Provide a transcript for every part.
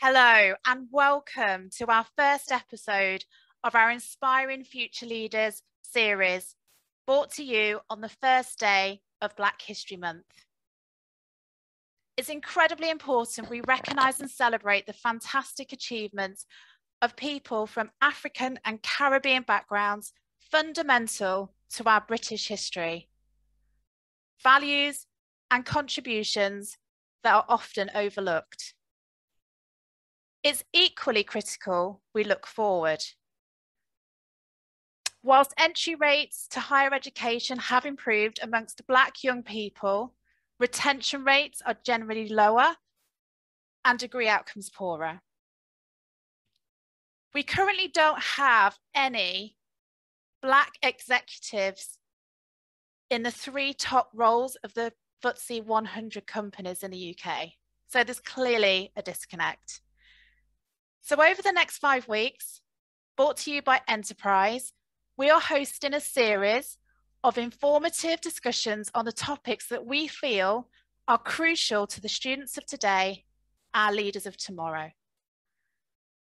Hello, and welcome to our first episode of our Inspiring Future Leaders series, brought to you on the first day of Black History Month. It's incredibly important we recognise and celebrate the fantastic achievements of people from African and Caribbean backgrounds fundamental to our British history. Values and contributions that are often overlooked. It's equally critical we look forward. Whilst entry rates to higher education have improved amongst Black young people, retention rates are generally lower and degree outcomes poorer. We currently don't have any Black executives in the three top roles of the FTSE 100 companies in the UK. So there's clearly a disconnect. So over the next five weeks, brought to you by Enterprise, we are hosting a series of informative discussions on the topics that we feel are crucial to the students of today, our leaders of tomorrow,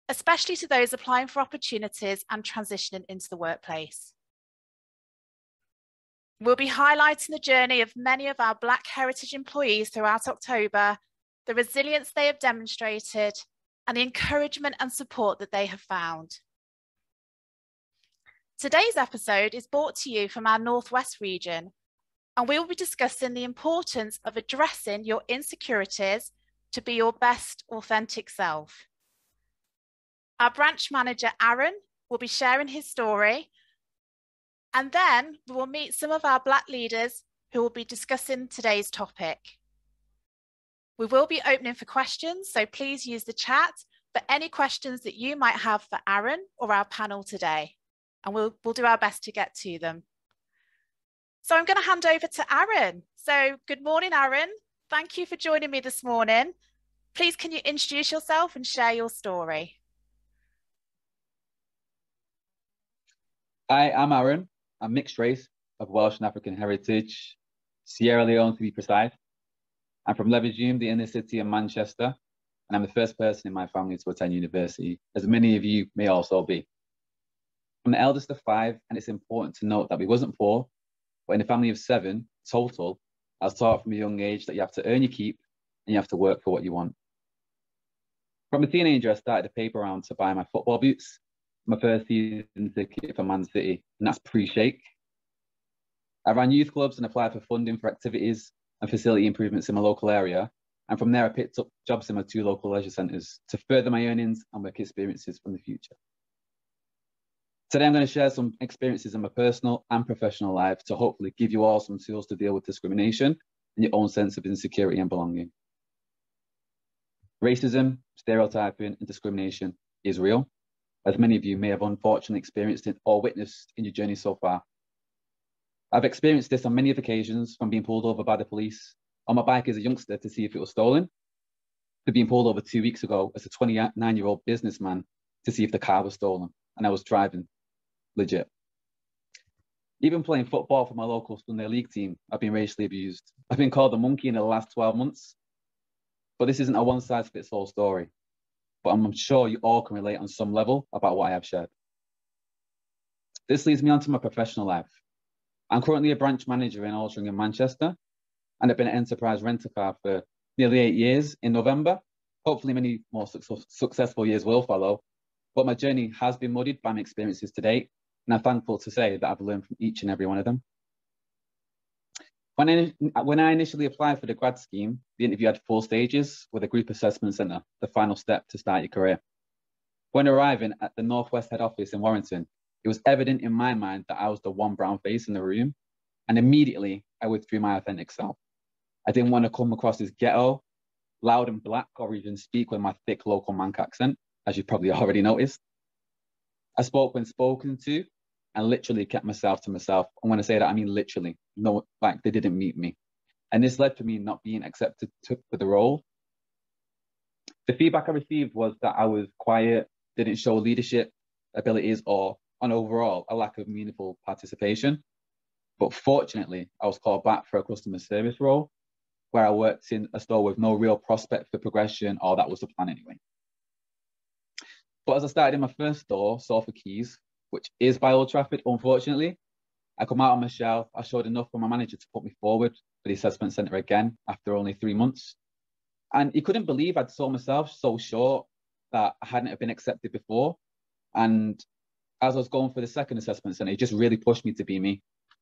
especially to those applying for opportunities and transitioning into the workplace. We'll be highlighting the journey of many of our Black heritage employees throughout October, the resilience they have demonstrated, and the encouragement and support that they have found. Today's episode is brought to you from our Northwest region, and we will be discussing the importance of addressing your insecurities to be your best authentic self. Our branch manager, Aaron, will be sharing his story, and then we will meet some of our Black leaders who will be discussing today's topic. We will be opening for questions, so please use the chat for any questions that you might have for Aaron or our panel today, and we'll, we'll do our best to get to them. So I'm going to hand over to Aaron. So good morning, Aaron. Thank you for joining me this morning. Please can you introduce yourself and share your story? Hi, I'm Aaron. I'm mixed race of Welsh and African heritage, Sierra Leone to be precise. I'm from Levenshulme, the inner city of Manchester, and I'm the first person in my family to attend university, as many of you may also be. I'm the eldest of five, and it's important to note that we wasn't poor, but in a family of seven total, I was taught from a young age that you have to earn your keep and you have to work for what you want. From a teenager, I started a paper round to buy my football boots, my first season ticket for Man City, and that's pre-Sheikh. I ran youth clubs and applied for funding for activities and facility improvements in my local area. And from there, I picked up jobs in my two local leisure centres to further my earnings and work experiences from the future. Today, I'm going to share some experiences in my personal and professional life to hopefully give you all some tools to deal with discrimination and your own sense of insecurity and belonging. Racism, stereotyping, and discrimination is real, as many of you may have unfortunately experienced it or witnessed in your journey so far. I've experienced this on many occasions from being pulled over by the police on my bike as a youngster to see if it was stolen, to being pulled over two weeks ago as a 29 year old businessman to see if the car was stolen and I was driving legit. Even playing football for my local Sunday league team, I've been racially abused. I've been called a monkey in the last 12 months. But this isn't a one size fits all story. But I'm sure you all can relate on some level about what I have shared. This leads me on to my professional life. I'm currently a branch manager in Altrincham, in Manchester, and I've been at Enterprise Rent-A-Car for nearly eight years in November. Hopefully many more su successful years will follow, but my journey has been muddied by my experiences to date, and I'm thankful to say that I've learned from each and every one of them. When I, when I initially applied for the grad scheme, the interview had four stages with a group assessment centre, the final step to start your career. When arriving at the Northwest head office in Warrington, it was evident in my mind that I was the one brown face in the room. And immediately I withdrew my authentic self. I didn't want to come across as ghetto, loud and black, or even speak with my thick local Manc accent, as you probably already noticed. I spoke when spoken to and literally kept myself to myself. And when I say that, I mean literally. No, like they didn't meet me. And this led to me not being accepted to, for the role. The feedback I received was that I was quiet, didn't show leadership abilities, or on overall a lack of meaningful participation. But fortunately, I was called back for a customer service role where I worked in a store with no real prospect for progression, or that was the plan anyway. But as I started in my first store, Salford Quays, which is by Old Trafford, unfortunately, I come out on my shelf. I showed enough for my manager to put me forward for the assessment centre again after only three months. And he couldn't believe I'd sold myself so short that I hadn't been accepted before. And as I was going for the second assessment centre, he just really pushed me to be me.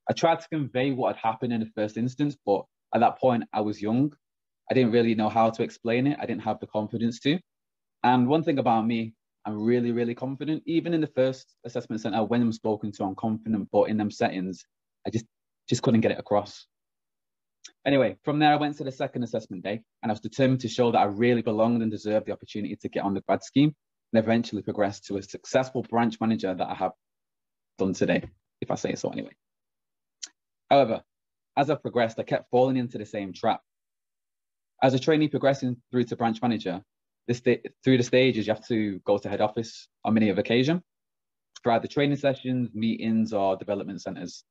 I tried to convey what had happened in the first instance, but at that point I was young. I didn't really know how to explain it. I didn't have the confidence to. And one thing about me, I'm really, really confident. Even in the first assessment center, when I'm spoken to, I'm confident, but in them settings, I just just couldn't get it across. Anyway, from there, I went to the second assessment day and I was determined to show that I really belonged and deserved the opportunity to get on the grad scheme and eventually progress to a successful branch manager that I have done today, if I say so anyway. However, as I progressed, I kept falling into the same trap. As a trainee progressing through to branch manager, this through the stages, you have to go to head office on many of occasion for either training sessions, meetings, or development centres.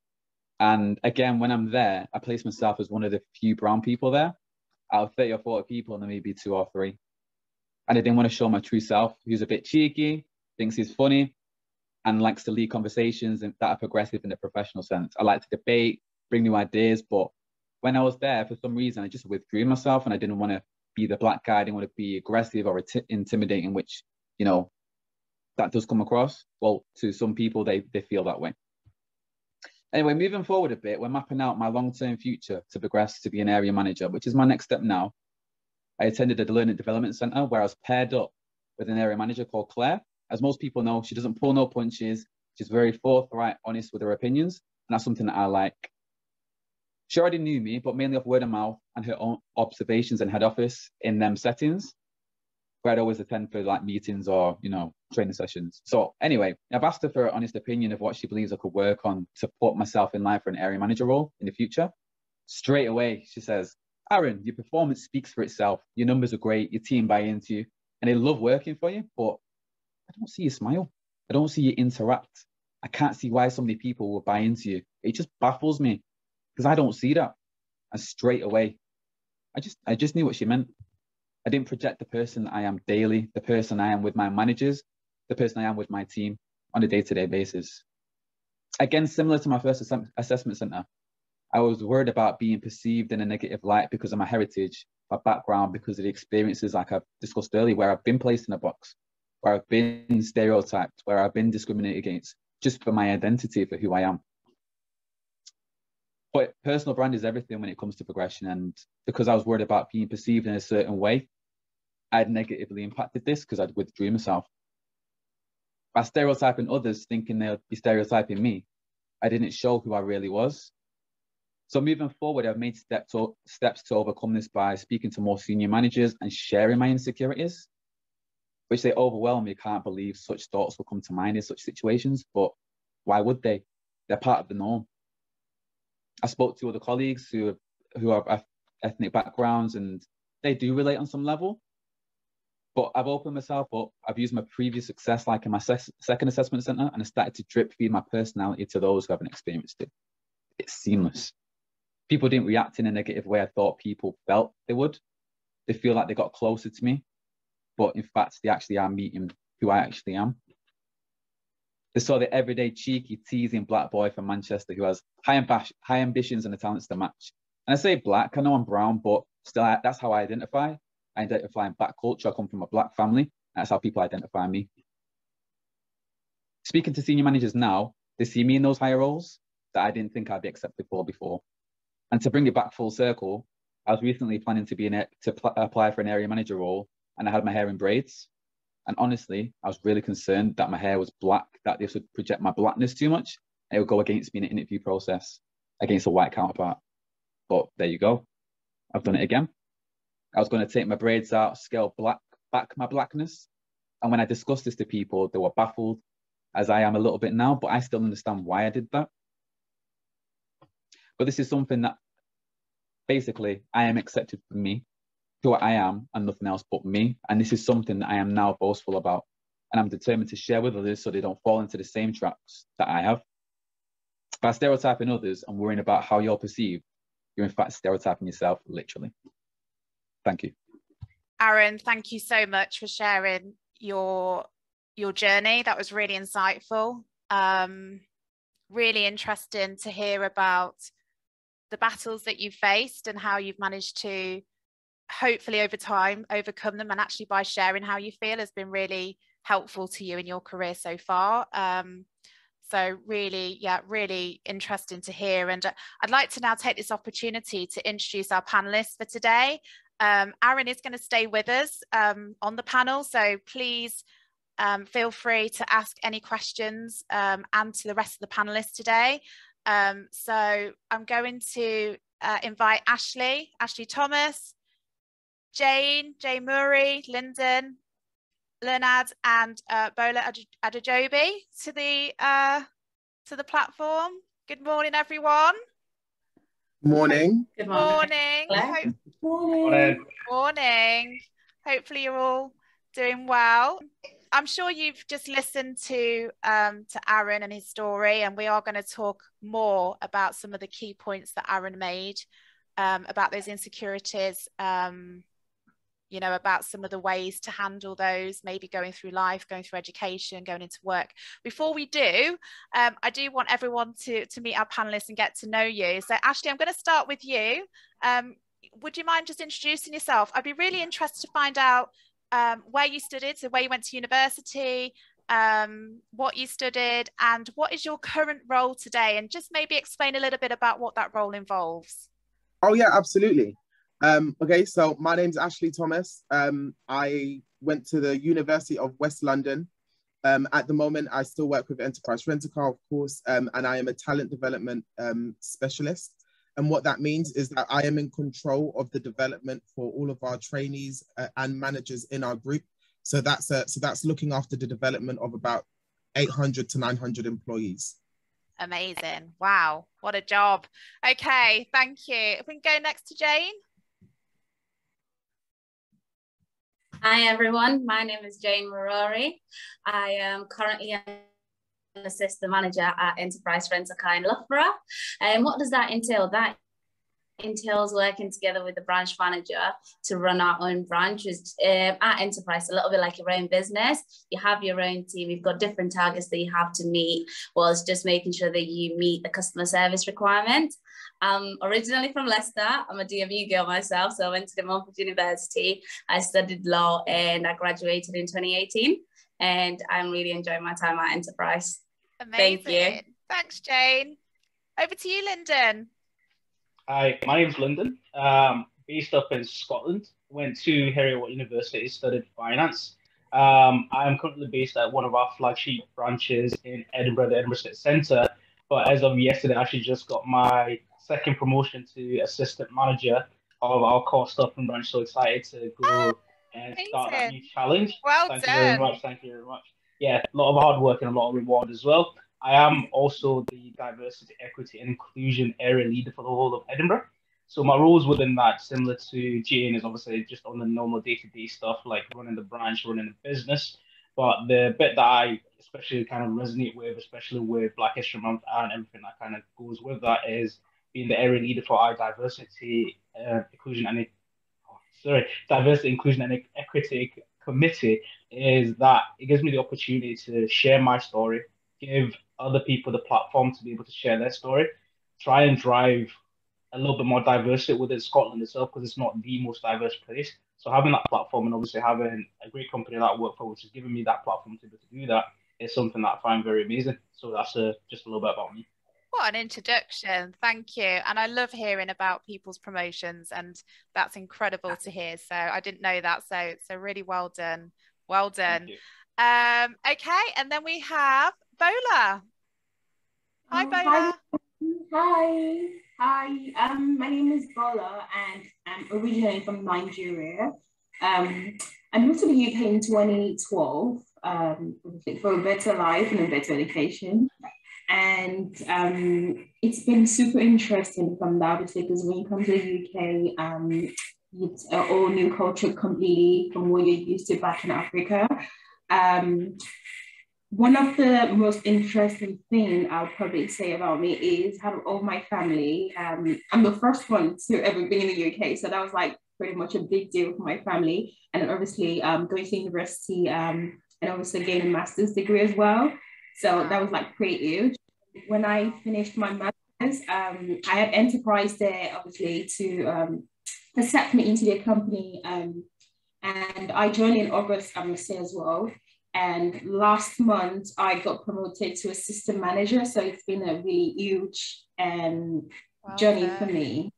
And again, when I'm there, I place myself as one of the few brown people there out of 30 or 40 people, and there may be two or three. And I didn't want to show my true self, who's a bit cheeky, thinks he's funny, and likes to lead conversations that are progressive in the professional sense. I like to debate, bring new ideas, but when I was there, for some reason, I just withdrew myself and I didn't want to be the black guy. I didn't want to be aggressive or intimidating, which, you know, that does come across. Well, to some people, they, they feel that way. Anyway, moving forward a bit, we're mapping out my long-term future to progress to be an area manager, which is my next step now. I attended a learning development center where I was paired up with an area manager called Claire. As most people know, she doesn't pull no punches. She's very forthright, honest with her opinions, and that's something that I like. She already knew me, but mainly off word of mouth and her own observations in head office in them settings, where I'd always attend for like meetings or, you know, training sessions. So anyway, I've asked her for her honest opinion of what she believes I could work on to put myself in line for an area manager role in the future. Straight away, she says, Aaron, your performance speaks for itself. Your numbers are great. Your team buy into you and they love working for you, but I don't see you smile. I don't see you interact. I can't see why so many people will buy into you. It just baffles me because I don't see that. And straight away, I just I just knew what she meant. I didn't project the person I am daily, the person I am with my managers, the person I am with my team on a day-to-day basis. Again, similar to my first assessment center, I was worried about being perceived in a negative light because of my heritage, my background, because of the experiences like I've discussed earlier, where I've been placed in a box, where I've been stereotyped, where I've been discriminated against, just for my identity, for who I am but personal brand is everything when it comes to progression. And because I was worried about being perceived in a certain way, I'd negatively impacted this because I'd withdrew myself. By stereotyping others, thinking they'll be stereotyping me, I didn't show who I really was. So moving forward, I've made step to, steps to overcome this by speaking to more senior managers and sharing my insecurities, which they overwhelm me. I can't believe such thoughts will come to mind in such situations, but why would they? They're part of the norm. I spoke to other colleagues who who have ethnic backgrounds and they do relate on some level. But I've opened myself up. I've used my previous success, like in my second assessment center, and I started to drip feed my personality to those who haven't experienced it. It's seamless. People didn't react in a negative way I thought people felt they would. They feel like they got closer to me, but in fact, they actually are meeting who I actually am. They saw the everyday cheeky, teasing black boy from Manchester who has high, amb- high ambitions and the talents to match. And I say black, I know I'm brown, but still, I, that's how I identify. I identify in black culture. I come from a black family. That's how people identify me. Speaking to senior managers now, they see me in those higher roles that I didn't think I'd be accepted for before. And to bring it back full circle, I was recently planning to be in it to pl- apply for an area manager role, and I had my hair in braids. And honestly, I was really concerned that my hair was black, that this would project my blackness too much. And it would go against me in an interview process against a white counterpart. But there you go. I've done it again. I was going to take my braids out, scale black back my blackness. And when I discussed this to people, they were baffled, as I am a little bit now, but I still understand why I did that. But this is something that basically I am accepted for me who I am and nothing else but me. And this is something that I am now boastful about. And I'm determined to share with others so they don't fall into the same traps that I have. By stereotyping others and worrying about how you're perceived, you're in fact stereotyping yourself, literally. Thank you. Aaron, thank you so much for sharing your your journey. That was really insightful. Um, really interesting to hear about the battles that you've faced and how you've managed to hopefully over time overcome them and actually by sharing how you feel has been really helpful to you in your career so far. Um, so really yeah really interesting to hear. And uh, i'd like to now take this opportunity to introduce our panelists for today. Um, aaron is going to stay with us um, on the panel. So please um, feel free to ask any questions um, and to the rest of the panelists today um, so i'm going to uh, invite ashley ashley thomas Jane, Jay Murray, Lyndon, Leonard, and uh, Bola Adejobi to the uh, to the platform. Good morning, everyone. Morning. Good morning. Morning. morning. Morning. Hopefully, you're all doing well. I'm sure you've just listened to um, to Aaron and his story, and we are going to talk more about some of the key points that Aaron made um, about those insecurities um, you know, about some of the ways to handle those, maybe going through life, going through education, going into work. Before we do, um, I do want everyone to, to meet our panelists and get to know you. So Ashley, I'm going to start with you. Um, would you mind just introducing yourself? I'd be really interested to find out um, where you studied, so where you went to university, um, what you studied, and what is your current role today? And just maybe explain a little bit about what that role involves. Oh, yeah, absolutely. Um, okay, so my name's Ashley Thomas. Um, I went to the University of West London. Um, at the moment, I still work with Enterprise Rent-A-Car, of course, um, and I am a talent development specialist. And what that means is that I am in control of the development for all of our trainees uh, and managers in our group. So that's uh, so that's looking after the development of about 800 to 900 employees. Amazing! Wow, what a job. Okay, thank you. If we can go next to Jane. Hi everyone, my name is Jane Marori. I am currently an assistant manager at Enterprise Rent-A-Car in Loughborough. And what does that entail? That entails working together with the branch manager to run our own branch. Um, at Enterprise, a little bit like your own business. You have your own team. You've got different targets that you have to meet. Well, just making sure that you meet the customer service requirement. I'm originally from Leicester. I'm a DMU girl myself, so I went to De Montfort University. I studied law and I graduated in 2018. And I'm really enjoying my time at Enterprise. Amazing. Thank you. Thanks, Jane. Over to you, Lyndon. Hi, my name's Lyndon. Um, based up in Scotland. Went to Heriot University, studied finance. Um, I'm currently based at one of our flagship branches in Edinburgh, the Edinburgh City Centre. But as of yesterday, I actually just got my second promotion to assistant manager of our core Stockton branch. So excited to go ah, and start that new challenge. Well Thank done. you very much. Thank you very much. Yeah, a lot of hard work and a lot of reward as well. I am also the diversity, equity, and inclusion area leader for the whole of Edinburgh. So my roles within that, similar to Jane, is obviously just on the normal day-to-day stuff like running the branch, running the business. But the bit that I especially kind of resonate with, especially with Black History Month and everything that kind of goes with that, is being the area leader for our diversity, uh, inclusion, and sorry, diversity, inclusion, and equity committee. Is that it gives me the opportunity to share my story, give other people the platform to be able to share their story, try and drive a little bit more diversity within Scotland itself because it's not the most diverse place. So having that platform and obviously having a great company that I work for, which has given me that platform to be able to do that, is something that I find very amazing. So that's uh, just a little bit about me. What an introduction. Thank you. And I love hearing about people's promotions and that's incredible to hear. So I didn't know that. So so really well done. Well done. Um, okay, and then we have Bola. Hi, um, Bola. Hi. Hi. Um, my name is Bola and I'm originally from Nigeria. Um, I moved to the UK in 2012 um, for a better life and a better education. And um, it's been super interesting from that obviously because when you come to the UK, um, it's a whole new culture completely from what you're used to back in Africa. Um, one of the most interesting thing I'll probably say about me is how all my family. Um, I'm the first one to ever be in the UK, so that was like pretty much a big deal for my family. And obviously, um, going to university, um, and also gain a master's degree as well. So that was like pretty huge. When I finished my master's, um, I had enterprise there obviously to um, me into their company. Um, and I joined in August, I must say as well. And last month, I got promoted to assistant manager. So it's been a really huge um, well journey done. for me.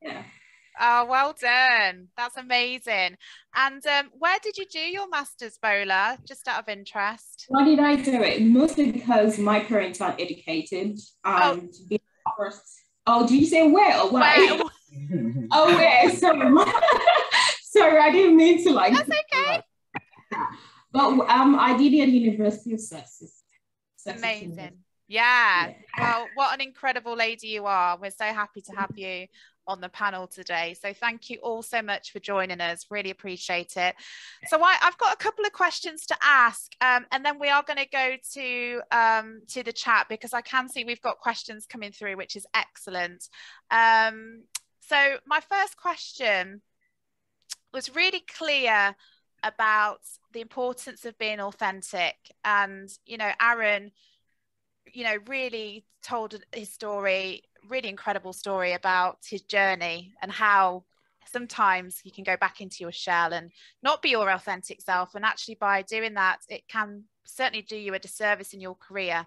Yeah. Oh, well done. That's amazing. And um, where did you do your master's, Bola? Just out of interest. Why did I do it? Mostly because my parents aren't educated. Um, oh. oh, did you say where or where? where? Oh, where? Sorry. Sorry, I didn't mean to like. That's okay. But um, I did it at University of Sussex. Amazing. Yeah. yeah. Well, what an incredible lady you are. We're so happy to have you on the panel today. So thank you all so much for joining us. Really appreciate it. So I, have got a couple of questions to ask, um, and then we are going to go to um, to the chat because I can see we've got questions coming through, which is excellent. Um, so my first question was really clear about the importance of being authentic. And you know aaron you know really told his story really incredible story about his journey and how sometimes you can go back into your shell and not be your authentic self. And actually by doing that it can certainly do you a disservice in your career.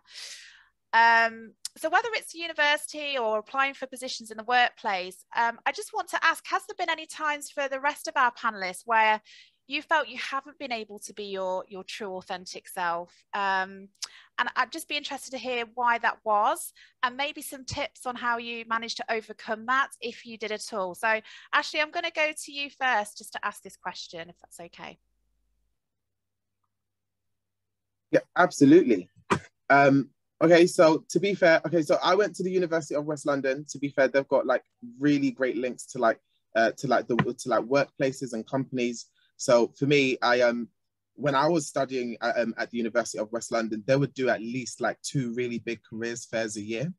Um, so whether it's university or applying for positions in the workplace um, i just want to ask has there been any times for the rest of our panelists where you felt you haven't been able to be your your true authentic self? Um, and i'd just be interested to hear why that was and maybe some tips on how you managed to overcome that if you did at all. So ashley i'm going to go to you first just to ask this question if that's okay. Yeah absolutely. Um, okay so to be fair okay so i went to the university of west london to be fair they've got like really great links to like uh, to like the to like workplaces and companies so for me, I um when I was studying at, um, at the University of West London, they would do at least like two really big careers fairs a year.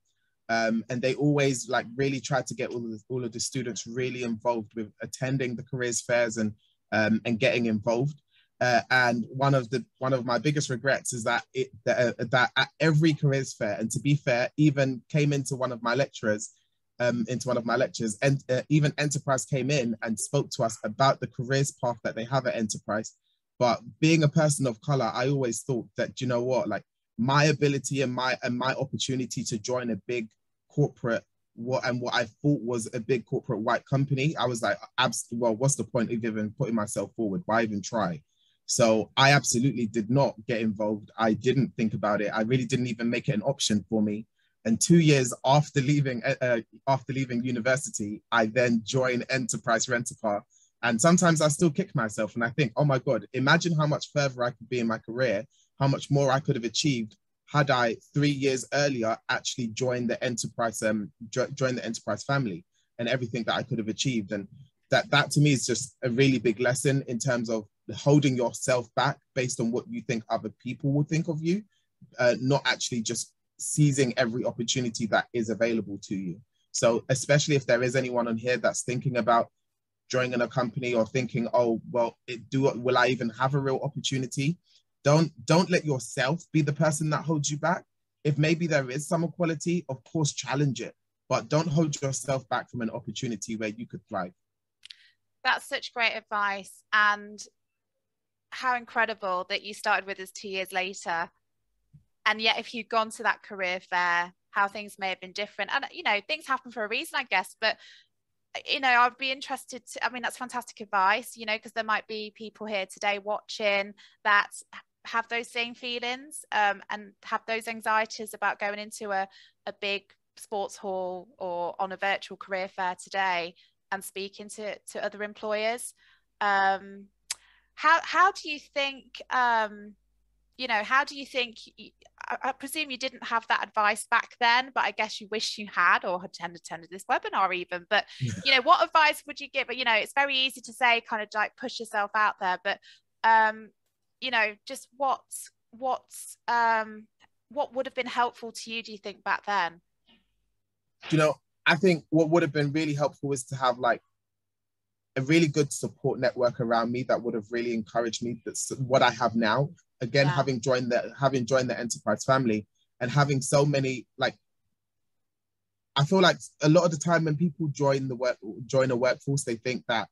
Um, and they always like really tried to get all of the, all of the students really involved with attending the careers fairs and um, and getting involved. Uh, and one of the one of my biggest regrets is that it that, uh, that at every careers fair, and to be fair, even came into one of my lecturers um, into one of my lectures, and uh, even Enterprise came in and spoke to us about the careers path that they have at Enterprise. But being a person of color, I always thought that you know what, like my ability and my and my opportunity to join a big corporate what and what I thought was a big corporate white company, I was like. Well, what's the point of even putting myself forward? Why even try? So I absolutely did not get involved. I didn't think about it. I really didn't even make it an option for me. And two years after leaving uh, uh, after leaving university, I then joined Enterprise Rent a Car. And sometimes I still kick myself and I think, oh my God, imagine how much further I could be in my career, how much more I could have achieved had I three years earlier actually joined the enterprise um joined the enterprise family and everything that I could have achieved. And that that to me is just a really big lesson in terms of holding yourself back based on what you think other people will think of you, uh, not actually just seizing every opportunity that is available to you. So, especially if there is anyone on here that's thinking about joining a company or thinking, oh, well, it, do will I even have a real opportunity? Don't don't let yourself be the person that holds you back. If maybe there is some equality, of course, challenge it, but don't hold yourself back from an opportunity where you could thrive. That's such great advice, and how incredible that you started with us two years later. And yet if you'd gone to that career fair how things may have been different. And you know things happen for a reason i guess but you know i'd be interested to i mean that's fantastic advice you know because there might be people here today watching that have those same feelings um, and have those anxieties about going into a, a big sports hall or on a virtual career fair today and speaking to, to other employers. Um, how how do you think um, you know how do you think I, I, presume you didn't have that advice back then but i guess you wish you had or had attended this webinar even. But you know what advice would you give? You know it's very easy to say kind of like push yourself out there but um you know just what what um what would have been helpful to you do you think back then? You know i think what would have been really helpful is to have like a really good support network around me that would have really encouraged me that's what i have now again having joined the having joined the enterprise family and having so many like I feel like a lot of the time when people join the work join a workforce, they think that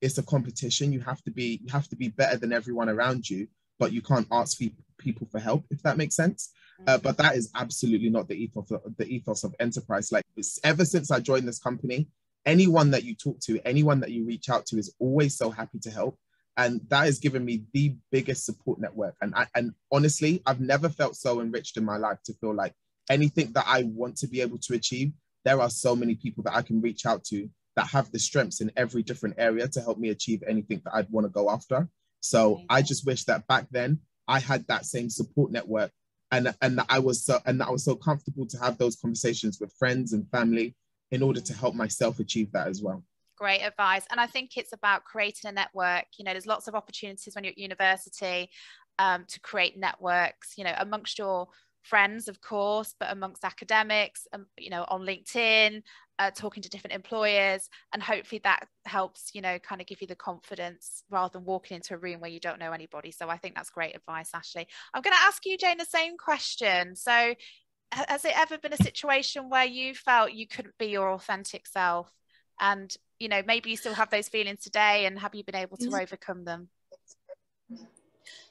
it's a competition. You have to be you have to be better than everyone around you, but you can't ask people for help if that makes sense. Uh, but that is absolutely not the ethos of, the ethos of enterprise. Like it's, ever since I joined this company, anyone that you talk to, anyone that you reach out to, is always so happy to help, and that has given me the biggest support network. And I, and honestly, I've never felt so enriched in my life to feel like anything that I want to be able to achieve, there are so many people that I can reach out to that have the strengths in every different area to help me achieve anything that I'd want to go after. So I just wish that back then I had that same support network and and that I was so and that I was so comfortable to have those conversations with friends and family in order to help myself achieve that as well. Great advice. And I think it's about creating a network. You know, there's lots of opportunities when you're at university um, to create networks, you know, amongst your friends, of course, but amongst academics, um, you know, on LinkedIn, uh, talking to different employers. And hopefully that helps, you know, kind of give you the confidence rather than walking into a room where you don't know anybody. So I think that's great advice, Ashley. I'm going to ask you, Jane, the same question. So has it ever been a situation where you felt you couldn't be your authentic self? And you know maybe you still have those feelings today and have you been able to mm-hmm. overcome them?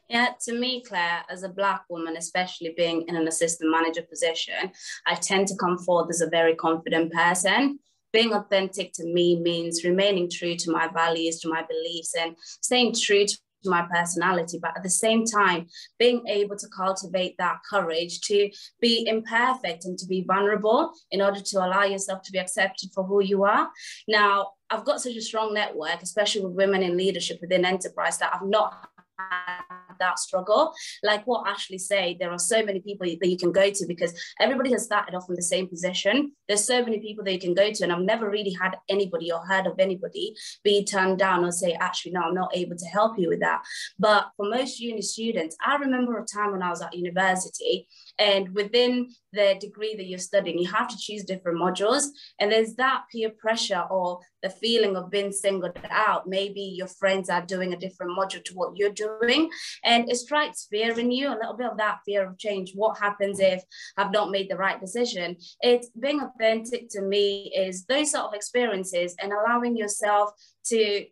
Yeah, to me, Claire, as a Black woman, especially being in an assistant manager position, I tend to come forward as a very confident person. Being authentic to me means remaining true to my values, to my beliefs, and staying true to my personality. But at the same time, being able to cultivate that courage to be imperfect and to be vulnerable in order to allow yourself to be accepted for who you are. Now, I've got such a strong network, especially with women in leadership within enterprise, that I've not had that struggle. Like what Ashley said, there are so many people that you can go to because everybody has started off in the same position. There's so many people that you can go to, and I've never really had anybody or heard of anybody be turned down or say, actually, no, I'm not able to help you with that. But for most uni students, I remember a time when I was at university, and within the degree that you're studying, you have to choose different modules. And there's that peer pressure or the feeling of being singled out. Maybe your friends are doing a different module to what you're doing. And it strikes fear in you, a little bit of that fear of change. What happens if I've not made the right decision? It's being authentic to me is those sort of experiences and allowing yourself to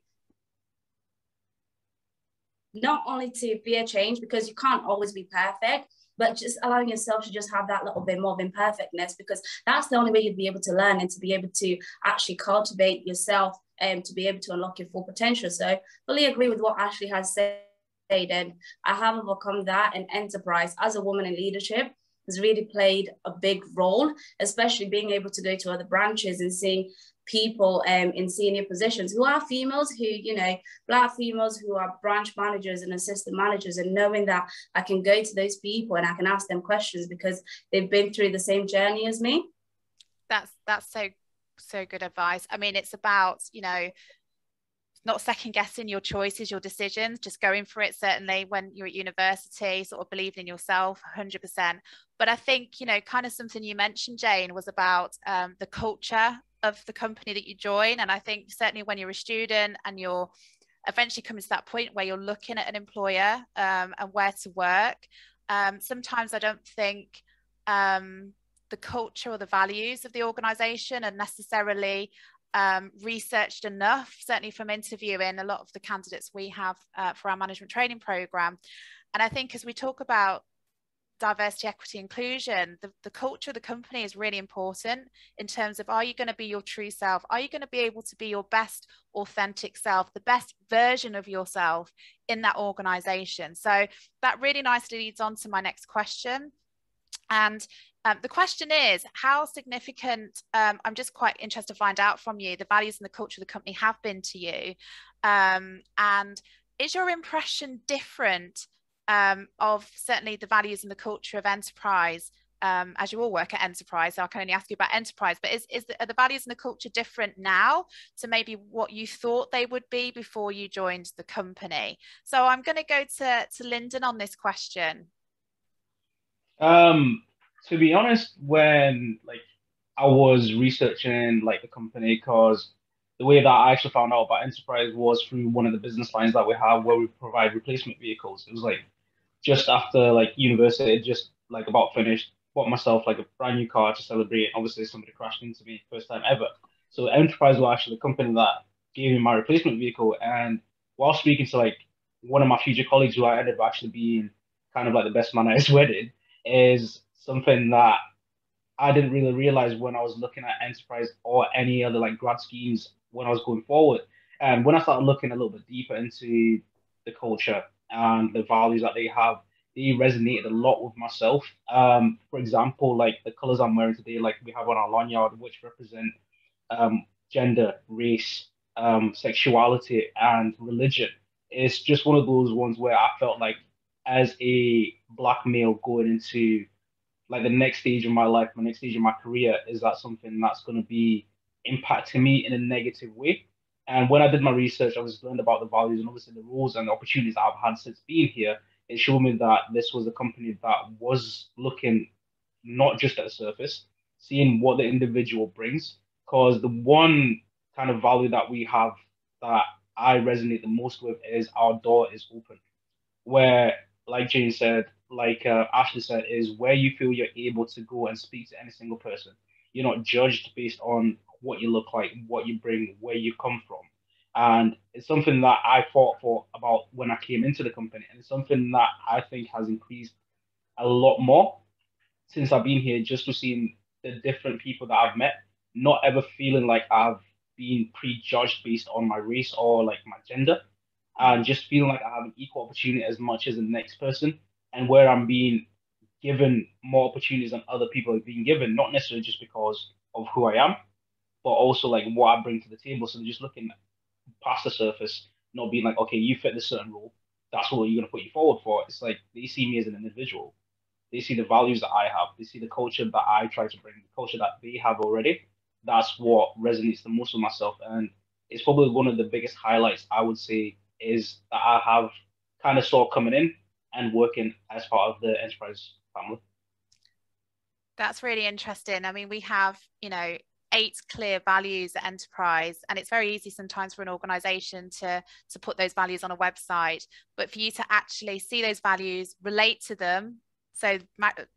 not only to be a change because you can't always be perfect, but just allowing yourself to just have that little bit more of imperfectness because that's the only way you'd be able to learn and to be able to actually cultivate yourself and to be able to unlock your full potential. So fully agree with what Ashley has said and I have overcome that and enterprise as a woman in leadership has really played a big role, especially being able to go to other branches and seeing people um, in senior positions who are females, who, you know, Black females who are branch managers and assistant managers, and knowing that I can go to those people and I can ask them questions because they've been through the same journey as me. that's that's so so good advice i mean it's about you know not second guessing your choices your decisions just going for it certainly when you're at university sort of believing in yourself 100% but i think you know kind of something you mentioned jane was about um, the culture of the company that you join. And i think certainly when you're a student and you're eventually coming to that point where you're looking at an employer um, and where to work um, sometimes i don't think um, the culture or the values of the organization are necessarily um, researched enough, certainly from interviewing a lot of the candidates we have uh, for our management training program. And I think as we talk about diversity, equity, inclusion, the, the culture of the company is really important in terms of are you going to be your true self? Are you going to be able to be your best authentic self, the best version of yourself in that organization? So that really nicely leads on to my next question. And um, the question is how significant, um, I'm just quite interested to find out from you, the values and the culture of the company have been to you. Um, and is your impression different um, of certainly the values and the culture of enterprise um, as you all work at enterprise? So I can only ask you about enterprise, but is, is the, are the values and the culture different now to maybe what you thought they would be before you joined the company? So I'm going to go to, to Lyndon on this question. Um, to be honest, when like I was researching like the company, because the way that I actually found out about Enterprise was through one of the business lines that we have where we provide replacement vehicles. It was like just after like university, just like about finished, bought myself like a brand new car to celebrate. Obviously, somebody crashed into me first time ever. So Enterprise were actually the company that gave me my replacement vehicle. And while speaking to like one of my future colleagues who I ended up actually being kind of like the best man at his wedding, is something that I didn't really realize when I was looking at enterprise or any other like grad schemes when I was going forward. And when I started looking a little bit deeper into the culture and the values that they have, they resonated a lot with myself. Um, for example, like the colors I'm wearing today, like we have on our lanyard, which represent um, gender, race, um, sexuality, and religion. It's just one of those ones where I felt like, as a black male going into like the next stage of my life, my next stage of my career, is that something that's going to be impacting me in a negative way? And when I did my research, I was learned about the values and obviously the rules and the opportunities I've had since being here. It showed me that this was a company that was looking not just at the surface, seeing what the individual brings. Because the one kind of value that we have that I resonate the most with is our door is open. Where, like Jane said, like uh, Ashley said, is where you feel you're able to go and speak to any single person. You're not judged based on what you look like, what you bring, where you come from. And it's something that I fought for about when I came into the company. And it's something that I think has increased a lot more since I've been here, just to seeing the different people that I've met, not ever feeling like I've been prejudged based on my race or like my gender, and just feeling like I have an equal opportunity as much as the next person and where I'm being given more opportunities than other people are being given, not necessarily just because of who I am, but also like what I bring to the table. So they're just looking past the surface, not being like, okay, you fit this certain role, that's what you're gonna put you forward for. It's like they see me as an individual. They see the values that I have. They see the culture that I try to bring, the culture that they have already. That's what resonates the most with myself. And it's probably one of the biggest highlights I would say is that I have kind of saw coming in and working as part of the enterprise family. That's really interesting. I mean, we have, you know, eight clear values at enterprise and it's very easy sometimes for an organization to to put those values on a website but for you to actually see those values relate to them so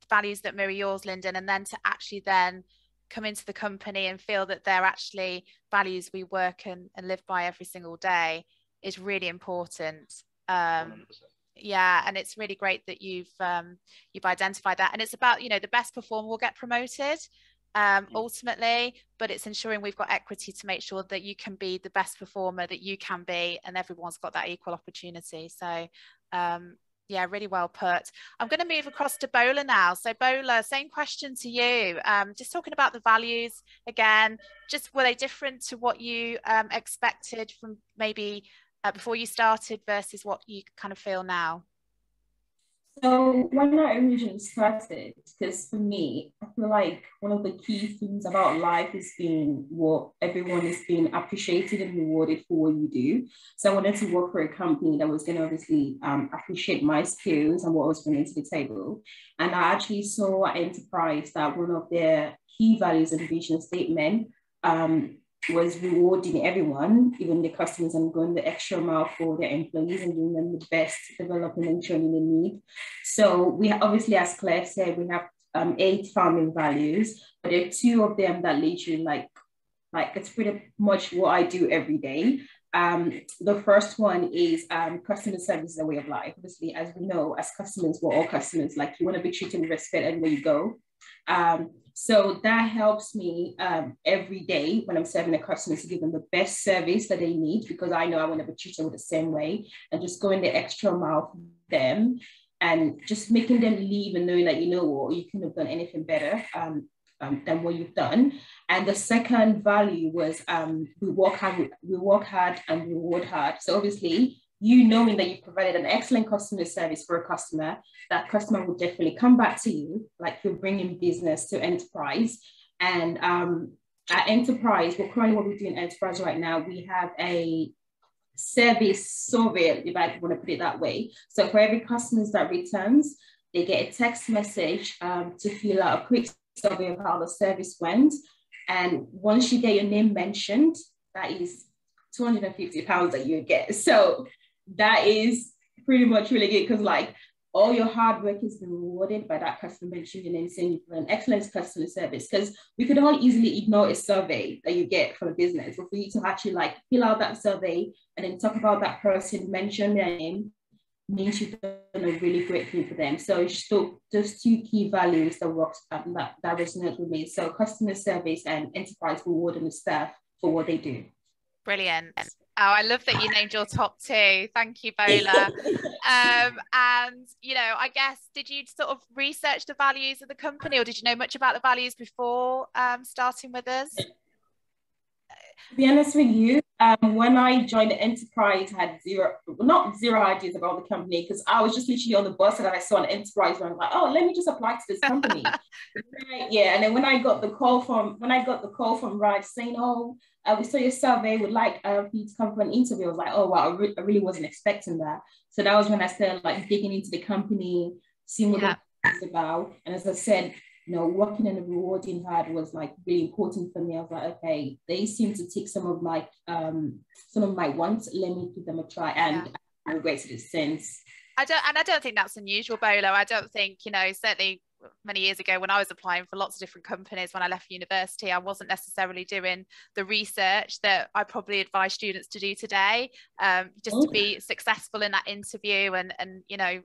values that mirror yours lyndon and then to actually then come into the company and feel that they're actually values we work and, and live by every single day is really important um, 100% yeah and it's really great that you've um, you've identified that and it's about you know the best performer will get promoted um, ultimately but it's ensuring we've got equity to make sure that you can be the best performer that you can be and everyone's got that equal opportunity so um, yeah, really well put. I'm going to move across to Bola now. So, Bola, same question to you. Um, just talking about the values again, just were they different to what you um, expected from maybe uh, before you started versus what you kind of feel now? So when I originally started, because for me, I feel like one of the key things about life is being what everyone is being appreciated and rewarded for what you do. So I wanted to work for a company that was going to obviously um, appreciate my skills and what I was bringing to the table. And I actually saw Enterprise that one of their key values and vision statement um, was rewarding everyone, even the customers, and going the extra mile for their employees and giving them the best development and training they need. So we obviously, as Claire said, we have um, eight founding values, but there are two of them that literally like, like it's pretty much what I do every day. Um, the first one is um, customer service is a way of life. Obviously, as we know, as customers, we're all customers. Like you want to be treated with respect everywhere you go. Um, so that helps me um, every day when I'm serving the customer to give them the best service that they need because I know I want to be treated with the same way and just going the extra mile for them and just making them leave and knowing that you know what you couldn't have done anything better um, um, than what you've done. And the second value was um, we work hard, we work hard and we reward hard. So obviously you knowing that you've provided an excellent customer service for a customer, that customer will definitely come back to you, like you're bringing business to enterprise. And um, at enterprise, well, currently what we do in enterprise right now, we have a service survey, if I want to put it that way. So for every customer that returns, they get a text message um, to fill out a quick survey of how the service went. And once you get your name mentioned, that is 250 pounds that you get. So that is pretty much really good because like all your hard work been rewarded by that customer mentioning your name saying you've an excellent customer service because we could all easily ignore a survey that you get from a business. But for you to actually like fill out that survey and then talk about that person mention their name means you've done a really great thing for them. So so those two key values that works um, that, that resonate with me. So customer service and enterprise rewarding the staff for what they do. Brilliant Oh, I love that you named your top two. Thank you, Bola. um, and you know, I guess did you sort of research the values of the company, or did you know much about the values before um, starting with us? To be honest with you, um, when I joined the enterprise, I had zero, not zero ideas about the company because I was just literally on the bus and I saw an enterprise and I was like, oh, let me just apply to this company. Right? Yeah, and then when I got the call from when I got the call from Raj saying, oh, uh, we saw your survey, would like uh, you to come for an interview. I was like, oh wow, I, re- I, really wasn't expecting that. So that was when I started like digging into the company, seeing what yeah. it's about. And as I said, you know, working in a rewarding hard was like really important for me. I was like, okay, they seem to take some of my um some of my wants. Let me give them a try, and yeah. I regretted it since. I don't, and I don't think that's unusual, Bola. I don't think you know certainly many years ago when I was applying for lots of different companies when I left university, I wasn't necessarily doing the research that I probably advise students to do today, um, just to be successful in that interview and and you know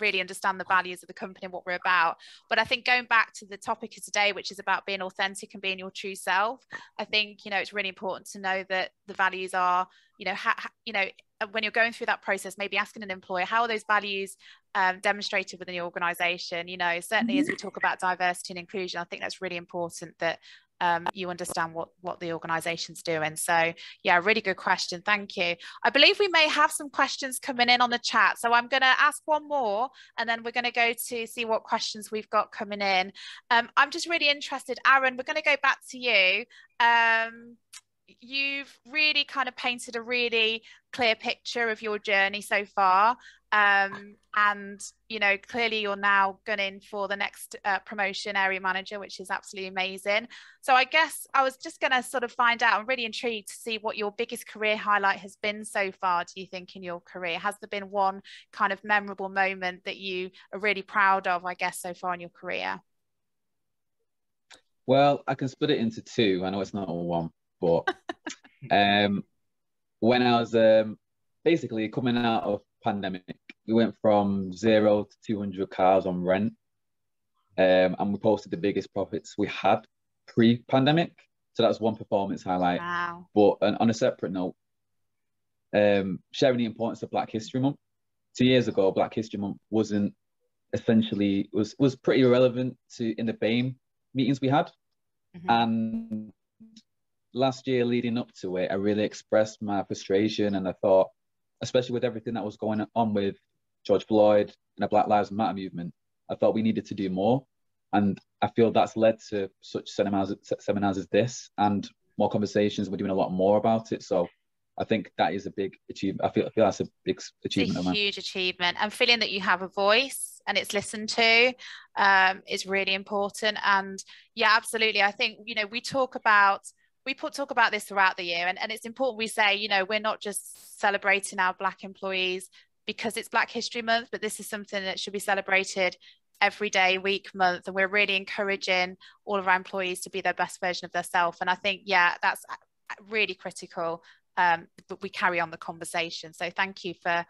really understand the values of the company and what we're about. But I think going back to the topic of today, which is about being authentic and being your true self, I think you know it's really important to know that the values are you know ha, you know when you're going through that process, maybe asking an employer how are those values um, demonstrated within the organisation. You know, certainly as we talk about diversity and inclusion, I think that's really important that um, you understand what what the organisation's doing. So yeah, really good question. Thank you. I believe we may have some questions coming in on the chat. So I'm going to ask one more, and then we're going to go to see what questions we've got coming in. Um, I'm just really interested, Aaron. We're going to go back to you. Um, you've really kind of painted a really clear picture of your journey so far um, and you know clearly you're now gunning for the next uh, promotion area manager which is absolutely amazing. So i guess i was just going to sort of find out i'm really intrigued to see what your biggest career highlight has been so far do you think in your career? Has there been one kind of memorable moment that you are really proud of i guess so far in your career? Well i can split it into two. I know it's not all one but um, when I was um, basically coming out of pandemic, we went from zero to 200 cars on rent. Um, and we posted the biggest profits we had pre-pandemic. So that's one performance highlight. Wow. But on a separate note, um, sharing the importance of Black History Month. Two years ago, Black History Month wasn't essentially was was pretty irrelevant to in the BAME meetings we had, mm-hmm. and last year leading up to it, I really expressed my frustration and I thought, especially with everything that was going on with George Floyd and the Black Lives Matter movement, I thought we needed to do more. And I feel that's led to such seminars, seminars as this and more conversations. We're doing a lot more about it. So I think that is a big achievement. I feel, I feel that's a big achievement. It's a huge achievement. And feeling that you have a voice and it's listened to um, is really important. And yeah, absolutely. I think, you know, we talk about we put talk about this throughout the year and, and it's important we say you know we're not just celebrating our black employees because it's black history month but this is something that should be celebrated every day week month and we're really encouraging all of our employees to be their best version of themselves. And i think yeah that's really critical um, but we carry on the conversation. So thank you for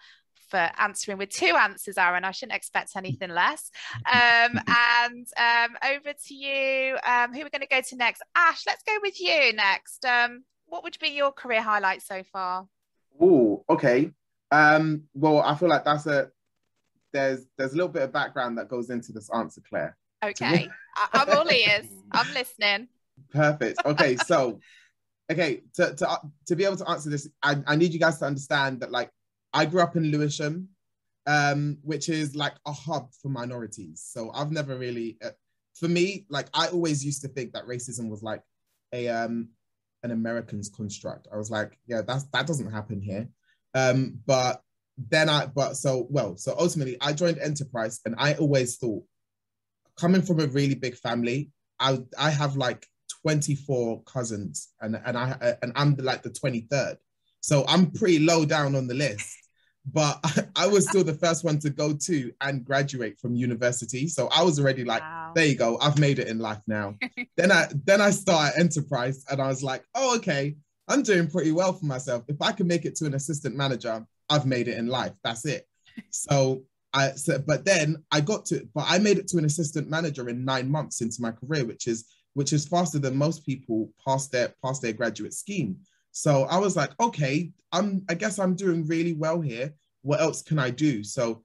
for answering with two answers, Aaron. I shouldn't expect anything less. Um, and um, over to you. Um, who are we going to go to next? Ash, let's go with you next. Um, what would be your career highlight so far? Oh, okay. Um, well, I feel like that's a there's there's a little bit of background that goes into this answer, Claire. Okay, I, am all ears. I'm listening. Perfect. Okay, so okay to to to be able to answer this, I, I need you guys to understand that like I grew up in Lewisham, um, which is like a hub for minorities. So I've never really, uh, for me, like I always used to think that racism was like a um, an American's construct. I was like, yeah, that's that doesn't happen here. Um, but then I, but so well, so ultimately I joined Enterprise, and I always thought, coming from a really big family, I I have like 24 cousins, and and I and I'm like the 23rd. So I'm pretty low down on the list. But I was still the first one to go to and graduate from university. So I was already like, wow. there you go, I've made it in life now. then I then I started enterprise and I was like, oh, okay, I'm doing pretty well for myself. If I can make it to an assistant manager, I've made it in life. That's it. So I said, but then I got to, but I made it to an assistant manager in nine months into my career, which is which is faster than most people past their past their graduate scheme. So I was like, okay, I'm I guess I'm doing really well here. What else can I do? So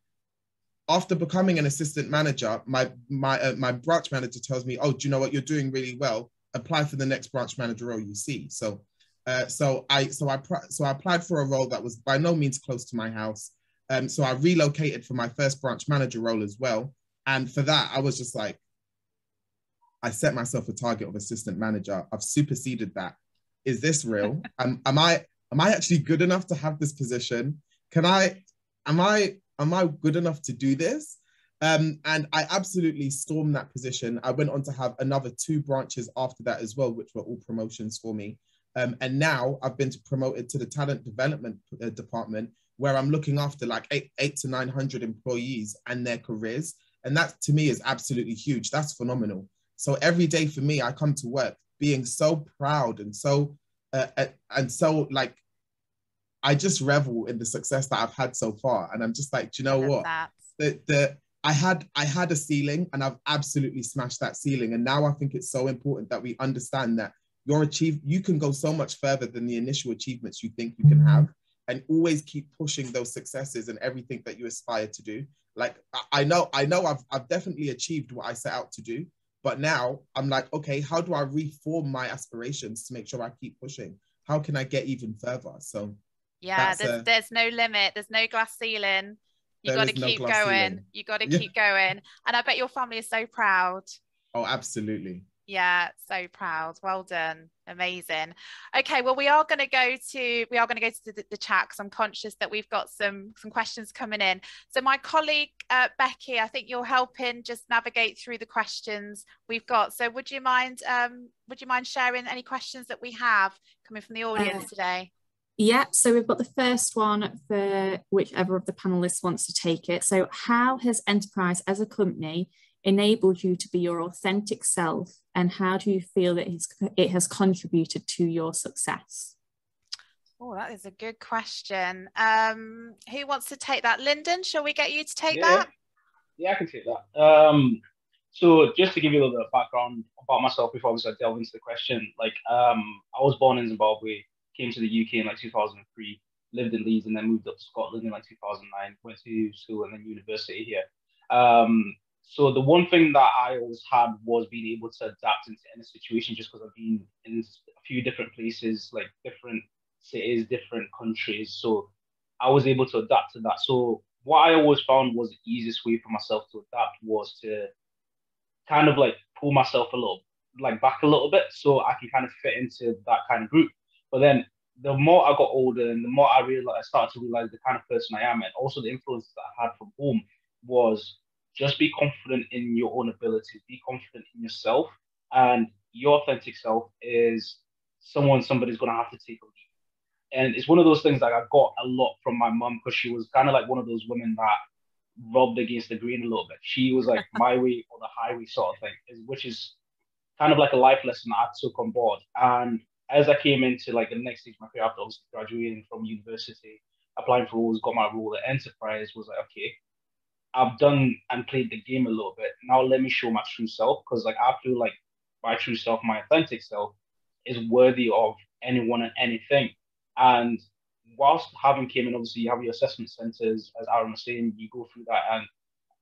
after becoming an assistant manager, my my uh, my branch manager tells me, "Oh, do you know what? You're doing really well. Apply for the next branch manager role you see." So, uh, so I so I so I applied for a role that was by no means close to my house. Um, so I relocated for my first branch manager role as well. And for that, I was just like, I set myself a target of assistant manager. I've superseded that. Is this real? am, am I am I actually good enough to have this position? Can I am I am I good enough to do this? Um, and I absolutely stormed that position. I went on to have another two branches after that as well, which were all promotions for me. Um, and now I've been promoted to the talent development uh, department, where I'm looking after like eight, eight to 900 employees and their careers. And that to me is absolutely huge. That's phenomenal. So every day for me, I come to work being so proud and so, uh, uh, and so like, I just revel in the success that I've had so far. And I'm just like, do you know what? The, the, I had I had a ceiling and I've absolutely smashed that ceiling. And now I think it's so important that we understand that your achieve you can go so much further than the initial achievements you think you can have and always keep pushing those successes and everything that you aspire to do. Like I know, I know I've, I've definitely achieved what I set out to do, but now I'm like, okay, how do I reform my aspirations to make sure I keep pushing? How can I get even further? So yeah, there's, a, there's no limit. There's no glass ceiling. You got to keep going. Ceiling. You got to keep going. And I bet your family is so proud. Oh, absolutely. Yeah, so proud. Well done. Amazing. Okay, well, we are going to go to we are going to go to the, the chat because I'm conscious that we've got some some questions coming in. So my colleague uh, Becky, I think you're helping just navigate through the questions we've got. So would you mind um, would you mind sharing any questions that we have coming from the audience uh, today? Yeah, so we've got the first one for whichever of the panelists wants to take it. So how has Enterprise as a company enabled you to be your authentic self and how do you feel that it has contributed to your success? Oh, that is a good question. Um, who wants to take that? Lyndon, shall we get you to take yeah. that? Yeah, I can take that. Um, so just to give you a little bit of background about myself before we start delving into the question, like um, I was born in Zimbabwe, came to the UK in like 2003, lived in Leeds, and then moved up to Scotland in like 2009. Went to school and then university here. Um, so the one thing that I always had was being able to adapt into any situation just because I've been in a few different places, like different cities, different countries. So I was able to adapt to that. So what I always found was the easiest way for myself to adapt was to kind of like pull myself a little like back a little bit so I can kind of fit into that kind of group. But then the more I got older and the more I realized I started to realize the kind of person I am and also the influence that I had from home was just be confident in your own abilities, be confident in yourself, and your authentic self is someone somebody's gonna have to take a lead. And it's one of those things that I got a lot from my mum because she was kind of like one of those women that rubbed against the green a little bit. She was like my way or the highway sort of thing, which is kind of like a life lesson I took on board. And as I came into like the next stage of my career after obviously graduating from university, applying for roles, got my role at Enterprise, was like, okay, I've done and played the game a little bit. Now let me show my true self because like I feel like my true self, my authentic self, is worthy of anyone and anything. And whilst having came in, obviously you have your assessment centers, as Aaron was saying, you go through that. And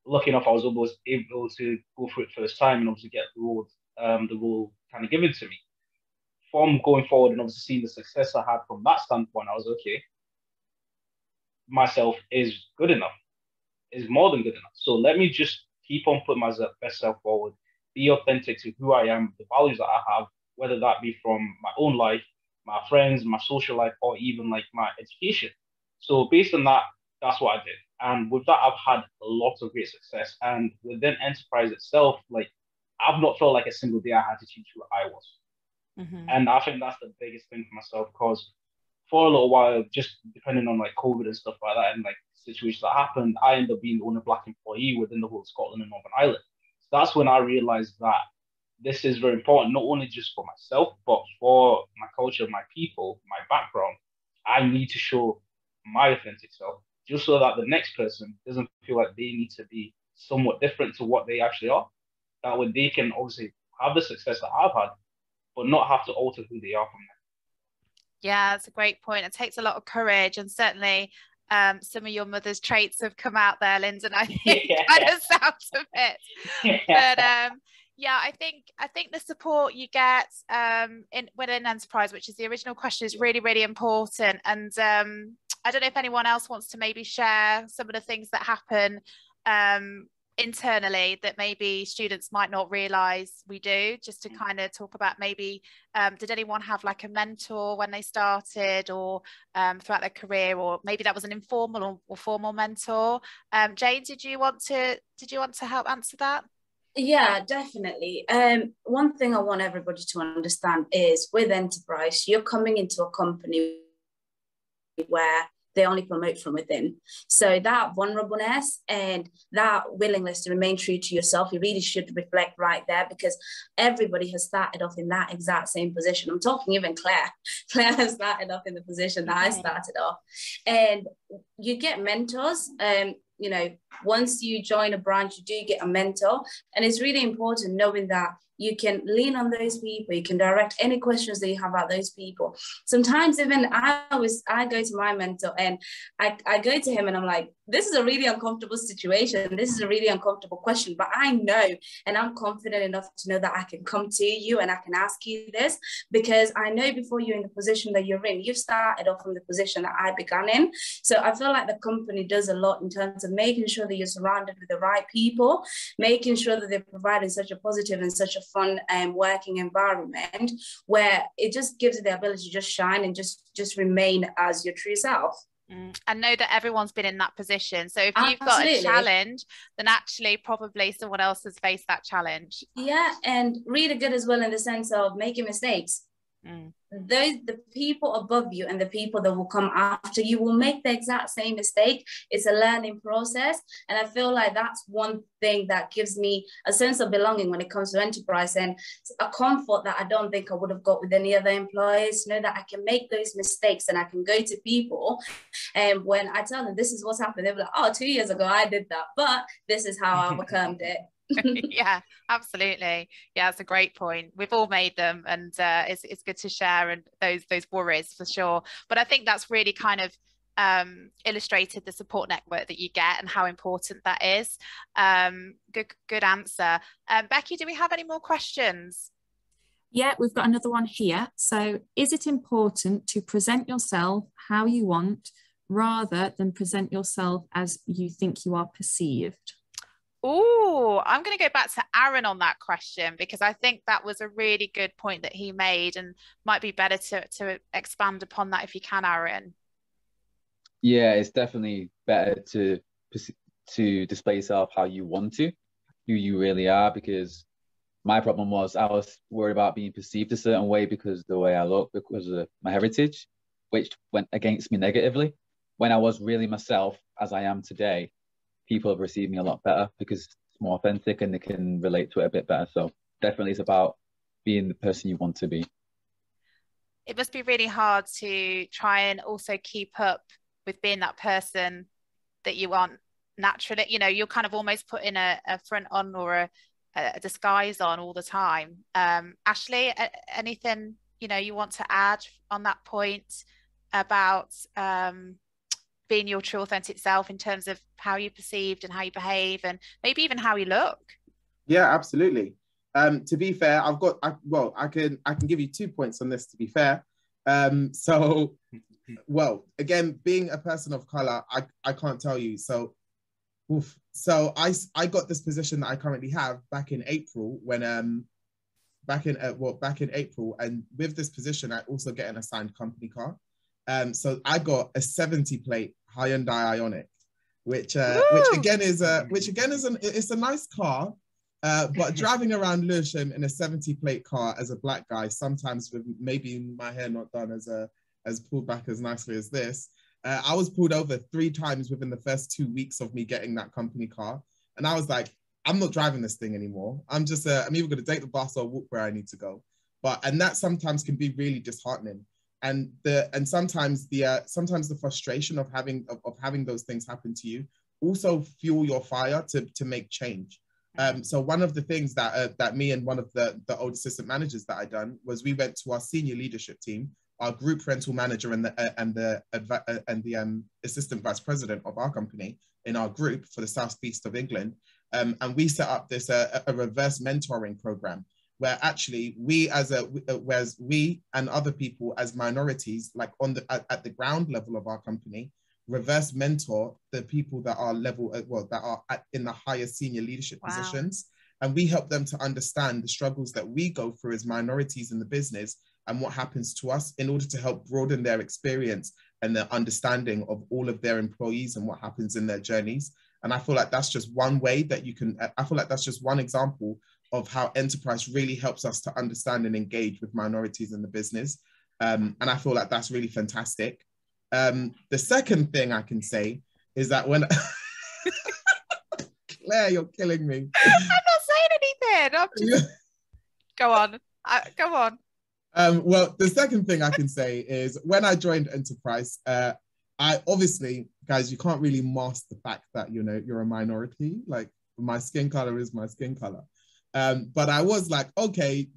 lucky enough, I was almost able to go through it first time and obviously get the role, um, the role kind of given to me. From going forward and obviously seeing the success I had from that standpoint, I was okay. Myself is good enough is more than good enough. So let me just keep on putting my best self forward, be authentic to who I am, the values that I have, whether that be from my own life, my friends, my social life, or even like my education. So based on that, that's what I did. And with that, I've had lots of great success. And within enterprise itself, like I've not felt like a single day I had to change who I was. Mm-hmm. And I think that's the biggest thing for myself because for a little while, just depending on like COVID and stuff like that, and like situations that happened, I ended up being the only black employee within the whole of Scotland and Northern Ireland. So that's when I realized that this is very important, not only just for myself, but for my culture, my people, my background. I need to show my authentic self just so that the next person doesn't feel like they need to be somewhat different to what they actually are. That way they can obviously have the success that I've had, but not have to alter who they are from there. Yeah, that's a great point. It takes a lot of courage, and certainly um, some of your mother's traits have come out there, Lyndon. I think yeah. kind of sounds of it. Yeah. But um, yeah, I think I think the support you get um, in within enterprise, which is the original question, is really really important. And um, I don't know if anyone else wants to maybe share some of the things that happen um, internally that maybe students might not realize we do just to mm. kind of talk about maybe um, did anyone have like a mentor when they started or um, throughout their career or maybe that was an informal or, or formal mentor? Um, jane did you want to did you want to help answer that? Yeah definitely. Um, one thing i want everybody to understand is with enterprise you're coming into a company where they only promote from within. So that vulnerableness and that willingness to remain true to yourself, you really should reflect right there because everybody has started off in that exact same position. I'm talking even Claire. Claire has started off in the position that I started off. And you get mentors. Um, you know, once you join a branch, you do get a mentor. And it's really important knowing that you can lean on those people you can direct any questions that you have about those people. Sometimes even i always i go to my mentor and I, I go to him and i'm like this is a really uncomfortable situation. This is a really uncomfortable question but i know and i'm confident enough to know that i can come to you and i can ask you this because i know before you're in the position that you're in you've started off from the position that i began in. So i feel like the company does a lot in terms of making sure that you're surrounded with the right people making sure that they're providing such a positive and such a fun um, working environment where it just gives you the ability to just shine and just just remain as your true self. Mm. And know that everyone's been in that position. So if you've Absolutely. got a challenge, then actually probably someone else has faced that challenge. Yeah, and really good as well in the sense of making mistakes. Mm those the people above you and the people that will come after you will make the exact same mistake. It's a learning process. And i feel like that's one thing that gives me a sense of belonging when it comes to enterprise and a comfort that i don't think i would have got with any other employees know that i can make those mistakes and i can go to people. And when i tell them this is what's happened they're like oh two years ago i did that but this is how i overcome it yeah, absolutely. Yeah, that's a great point. We've all made them, and uh, it's it's good to share and those those worries for sure. But I think that's really kind of um, illustrated the support network that you get and how important that is. Um, good good answer. Um, Becky, do we have any more questions? Yeah, we've got another one here. So, is it important to present yourself how you want rather than present yourself as you think you are perceived? Oh, I'm going to go back to Aaron on that question because I think that was a really good point that he made and might be better to, to expand upon that if you can, Aaron. Yeah, it's definitely better to to display yourself how you want to, who you really are, because my problem was I was worried about being perceived a certain way because the way I look, because of my heritage, which went against me negatively. When I was really myself as I am today, people have received me a lot better because it's more authentic and they can relate to it a bit better. So definitely it's about being the person you want to be. It must be really hard to try and also keep up with being that person that you aren't naturally. You know, you're kind of almost putting a, a front on or a, a disguise on all the time. Um, Ashley, anything you know you want to add on that point about um, being your true authentic self in terms of how you perceived and how you behave and maybe even how you look. Yeah absolutely. Um to be fair i've got I, well i can i can give you two points on this to be fair. Um so well again being a person of color i i can't tell you. So oof. so i i got this position that i currently have back in april when um back in uh, well back in april. And with this position i also get an assigned company car um, so I got a 70 plate Hyundai Ioniq, which uh, which again is a which again is an it's a nice car. Uh, but driving around Lewisham in a 70 plate car as a black guy, sometimes with maybe my hair not done as a as pulled back as nicely as this. Uh, I was pulled over three times within the first two weeks of me getting that company car. And I was like, I'm not driving this thing anymore. I'm just, uh, I'm either going to take the bus or walk where I need to go. But, and that sometimes can be really disheartening. And the, and sometimes the, uh, sometimes the frustration of having, of, of having those things happen to you also fuel your fire to, to make change. Um, so one of the things that uh, that me and one of the the old assistant managers that I done was we went to our senior leadership team, our group rental manager and the uh, and the uh, and the um, assistant vice president of our company in our group for the southeast of England, um, and we set up this uh, a reverse mentoring program where actually we as a uh, whereas we and other people as minorities like on the at, at the ground level of our company reverse mentor the people that are level uh, well that are at, in the higher senior leadership wow. positions and we help them to understand the struggles that we go through as minorities in the business and what happens to us in order to help broaden their experience and their understanding of all of their employees and what happens in their journeys and i feel like that's just one way that you can i feel like that's just one example of how enterprise really helps us to understand and engage with minorities in the business um, and i feel like that's really fantastic um, the second thing I can say is that when Claire, you're killing me. I'm not saying anything. Just... go on. I, go on. Um, well, the second thing I can say is when I joined Enterprise, uh, I obviously, guys, you can't really mask the fact that you know you're a minority. Like my skin color is my skin color. Um, but I was like, okay,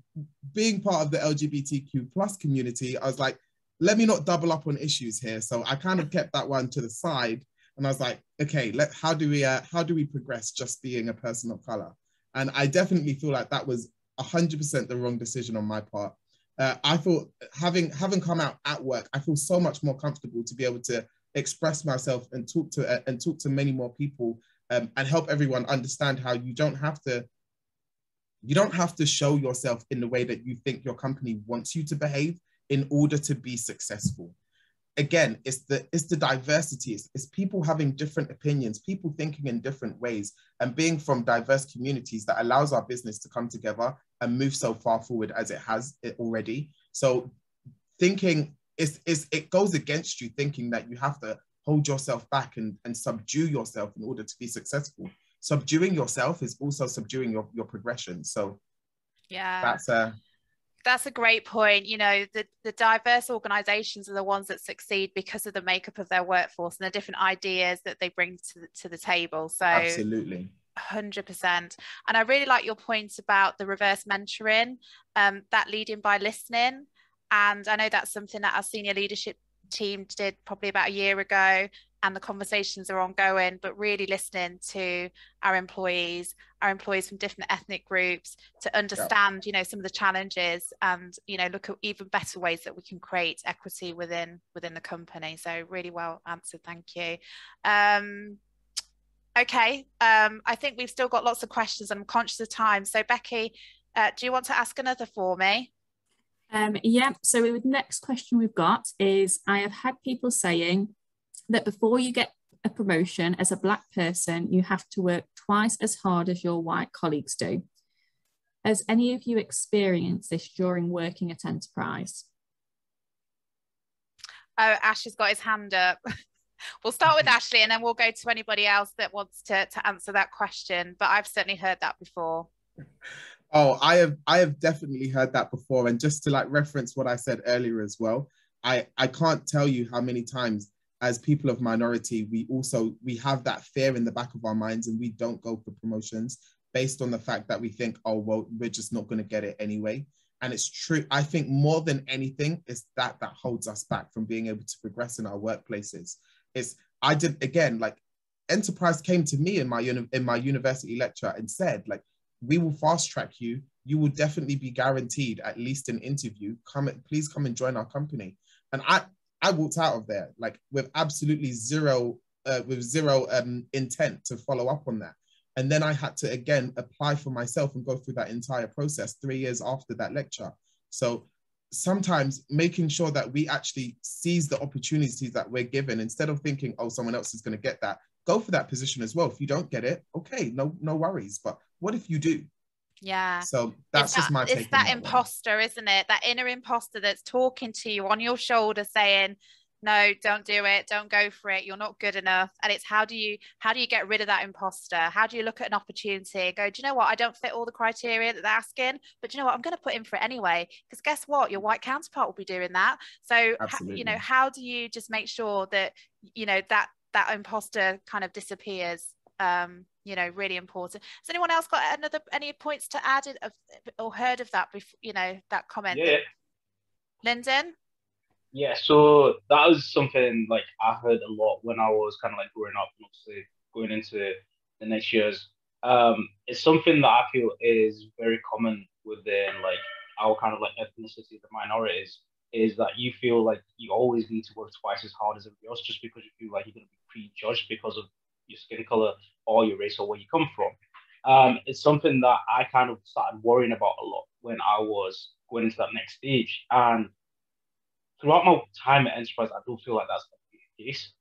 being part of the LGBTQ plus community, I was like, let me not double up on issues here. So I kind of kept that one to the side, and I was like, okay, let how do we uh, how do we progress just being a person of color? And I definitely feel like that was hundred percent the wrong decision on my part. Uh, I thought having having come out at work, I feel so much more comfortable to be able to express myself and talk to uh, and talk to many more people um, and help everyone understand how you don't have to you don't have to show yourself in the way that you think your company wants you to behave in order to be successful. Again it's the it's the diversity. It's, it's, people having different opinions people thinking in different ways and being from diverse communities that allows our business to come together and move so far forward as it has it already. So thinking is is it goes against you thinking that you have to hold yourself back and, and subdue yourself in order to be successful subduing yourself is also subduing your, your progression so yeah that's a that's a great point. You know, the, the diverse organizations are the ones that succeed because of the makeup of their workforce and the different ideas that they bring to the, to the table. So, absolutely. 100%. And I really like your point about the reverse mentoring, um, that leading by listening. And I know that's something that our senior leadership team did probably about a year ago and the conversations are ongoing but really listening to our employees our employees from different ethnic groups to understand yeah. you know some of the challenges and you know look at even better ways that we can create equity within within the company. So really well answered thank you. Um okay um i think we've still got lots of questions. I'm conscious of time. So becky uh, do you want to ask another for me? Um, yeah, so the next question we've got is I have had people saying that before you get a promotion as a black person, you have to work twice as hard as your white colleagues do. Has any of you experienced this during working at Enterprise? Oh, Ash has got his hand up. we'll start with Ashley and then we'll go to anybody else that wants to, to answer that question. But I've certainly heard that before. Oh, I have I have definitely heard that before. And just to like reference what I said earlier as well, I, I can't tell you how many times as people of minority, we also we have that fear in the back of our minds and we don't go for promotions based on the fact that we think, oh well, we're just not going to get it anyway. And it's true. I think more than anything, is that that holds us back from being able to progress in our workplaces. It's I did again like enterprise came to me in my in my university lecture and said like we will fast track you. You will definitely be guaranteed at least an interview. Come, please come and join our company. And I I walked out of there like with absolutely zero uh, with zero um, intent to follow up on that. And then I had to again apply for myself and go through that entire process three years after that lecture. So sometimes making sure that we actually seize the opportunities that we're given instead of thinking, oh, someone else is going to get that. Go for that position as well. If you don't get it, okay, no, no worries. But what if you do? Yeah. So that's just my take. It's that, that imposter, one. isn't it? That inner imposter that's talking to you on your shoulder saying, no don't do it don't go for it you're not good enough and it's how do you how do you get rid of that imposter how do you look at an opportunity and go do you know what i don't fit all the criteria that they're asking but you know what i'm going to put in for it anyway because guess what your white counterpart will be doing that so you know how do you just make sure that you know that that imposter kind of disappears um you know really important. Has anyone else got another any points to add of or heard of that before you know that comment yeah. Lyndon? Yeah, so that was something like I heard a lot when I was kind of like growing up and obviously going into the next years. Um, it's something that I feel is very common within like our kind of like ethnicity, the minorities, is that you feel like you always need to work twice as hard as everybody else just because you feel like you're going to be prejudged because of your skin color or your race or where you come from. Um, it's something that I kind of started worrying about a lot when I was going into that next stage. And throughout my time at Enterprise, I don't feel like that's the case.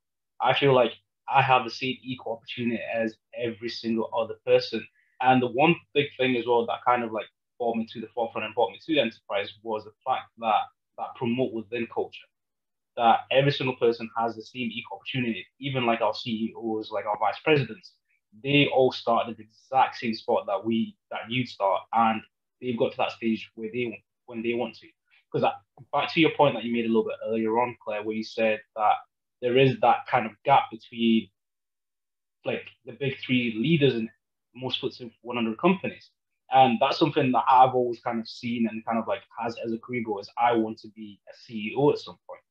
I feel like I have the same equal opportunity as every single other person. And the one big thing as well that kind of like brought me to the forefront and brought me to enterprise was the fact that that promote within culture. That every single person has the same equal opportunity, even like our CEOs, like our vice presidents, they all start at the exact same spot that we that you start, and they've got to that stage where they when they want to because back to your point that you made a little bit earlier on, Claire, where you said that there is that kind of gap between like the big three leaders in most FTSE 100 companies. And that's something that I've always kind of seen and kind of like has as a career goal is I want to be a CEO at some point.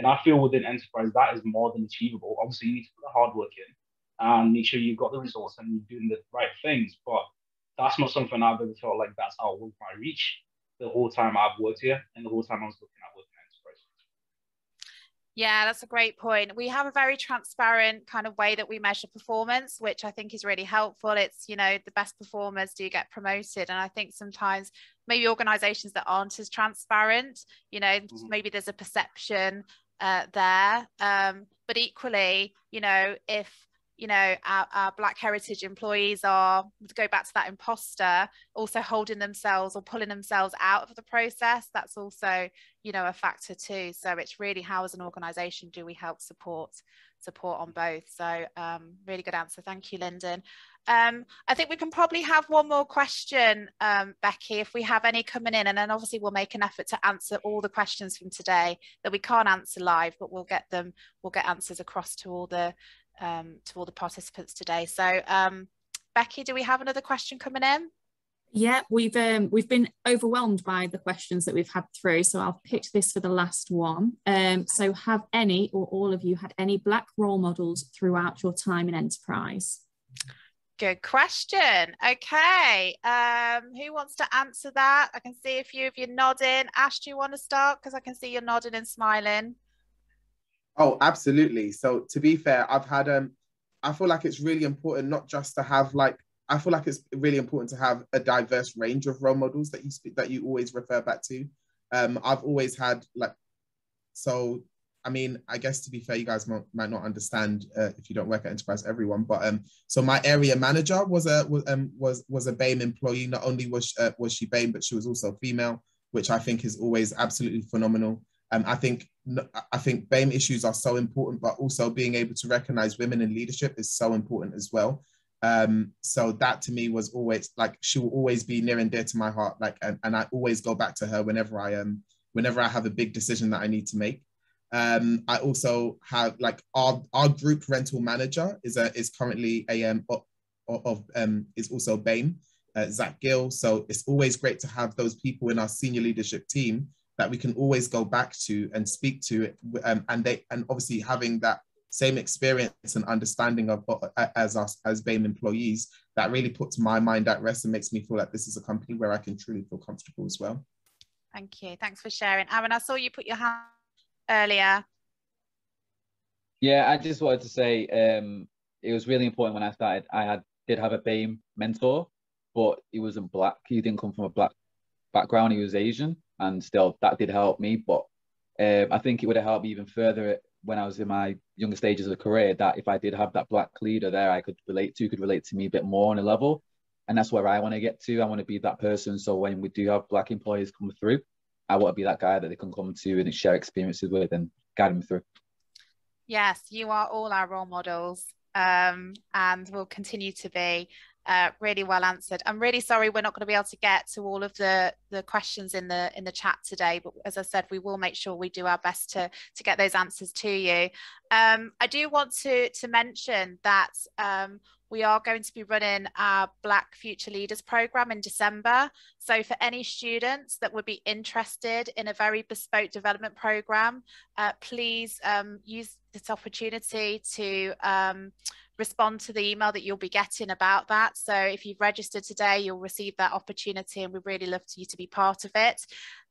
And I feel within enterprise that is more than achievable. Obviously, you need to put the hard work in and make sure you've got the results and you're doing the right things. But that's not something I've ever felt like that's out of my reach the whole time I've worked here and the whole time I was looking at working at enterprise. Yeah, that's a great point. We have a very transparent kind of way that we measure performance, which I think is really helpful. It's, you know, the best performers do get promoted. And I think sometimes maybe organizations that aren't as transparent, you know, mm-hmm. maybe there's a perception uh, there. Um, but equally, you know, if you know our, our, black heritage employees are to go back to that imposter also holding themselves or pulling themselves out of the process that's also you know a factor too. So it's really how as an organization do we help support support on both. So um, really good answer. Thank you lyndon um, I think we can probably have one more question, um, Becky, if we have any coming in, and then obviously we'll make an effort to answer all the questions from today that we can't answer live, but we'll get them, we'll get answers across to all the um, to all the participants today. So um, Becky, do we have another question coming in? Yeah, we've um, we've been overwhelmed by the questions that we've had through, so I'll pick this for the last one. Um, so, have any or all of you had any black role models throughout your time in enterprise? Good question. Okay, um, who wants to answer that? I can see a few of you nodding. Ash, do you want to start? Because I can see you're nodding and smiling. Oh, absolutely. So to be fair, I've had um I feel like it's really important not just to have like I feel like it's really important to have a diverse range of role models that you speak that you always refer back to. Um, I've always had like so I mean, I guess to be fair, you guys might, might not understand uh, if you don't work at Enterprise Everyone, but um, so my area manager was a was um was was a BAME employee. Not only was uh, was she BAME, but she was also female, which I think is always absolutely phenomenal. Um, I think I think BAME issues are so important, but also being able to recognize women in leadership is so important as well. Um, so that to me was always like she will always be near and dear to my heart. Like, and, and I always go back to her whenever I am, um, whenever I have a big decision that I need to make. Um, I also have like our our group rental manager is a is currently a um of, of um is also BAME, uh, Zach Gill. So it's always great to have those people in our senior leadership team that we can always go back to and speak to um, and they and obviously having that same experience and understanding of uh, as us as BAME employees that really puts my mind at rest and makes me feel like this is a company where I can truly feel comfortable as well. Thank you. Thanks for sharing. Aaron, I saw you put your hand earlier. Yeah, I just wanted to say um, it was really important when I started. I had did have a BAME mentor, but he wasn't black. He didn't come from a black background. He was Asian, and still that did help me. But um, I think it would have helped me even further when I was in my younger stages of career. That if I did have that black leader there, I could relate to, could relate to me a bit more on a level. And that's where I want to get to. I want to be that person. So when we do have black employees come through, I want to be that guy that they can come to and share experiences with and guide them through. Yes, you are all our role models um, and will continue to be. Uh, really well answered. I'm really sorry we're not going to be able to get to all of the the questions in the in the chat today, but as I said, we will make sure we do our best to to get those answers to you. Um, I do want to to mention that um, we are going to be running our Black Future Leaders program in December. So for any students that would be interested in a very bespoke development program, uh, please um, use this opportunity to um, respond to the email that you'll be getting about that. So if you've registered today, you'll receive that opportunity and we really love you to be part of it.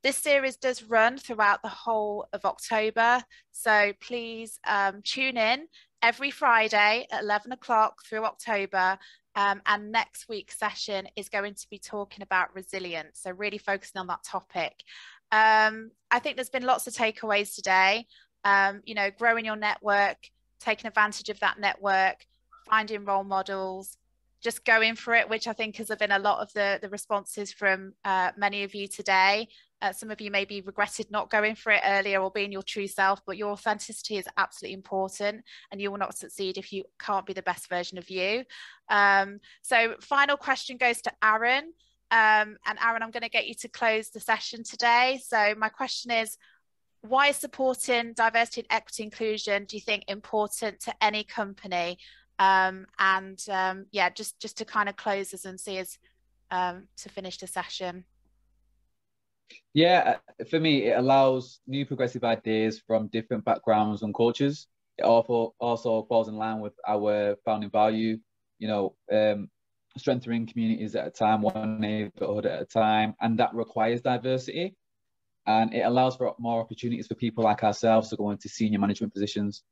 This series does run throughout the whole of October. So please um, tune in every Friday at 11 o'clock through October. Um, and next week's session is going to be talking about resilience. So, really focusing on that topic. Um, I think there's been lots of takeaways today. Um, you know, growing your network, taking advantage of that network, finding role models, just going for it, which I think has been a lot of the, the responses from uh, many of you today. Uh, some of you maybe regretted not going for it earlier or being your true self, but your authenticity is absolutely important and you will not succeed if you can't be the best version of you. Um, so final question goes to Aaron. Um, and Aaron, I'm going to get you to close the session today. So my question is, why is supporting diversity and equity inclusion, do you think, important to any company? Um, and um, yeah, just, just to kind of close us and see us um, to finish the session. Yeah, uh, for me, it allows new progressive ideas from different backgrounds and cultures. It also also falls in line with our founding value, you know, um, strengthening communities at a time, one neighborhood at a time, and that requires diversity. And it allows for more opportunities for people like ourselves to go into senior management positions.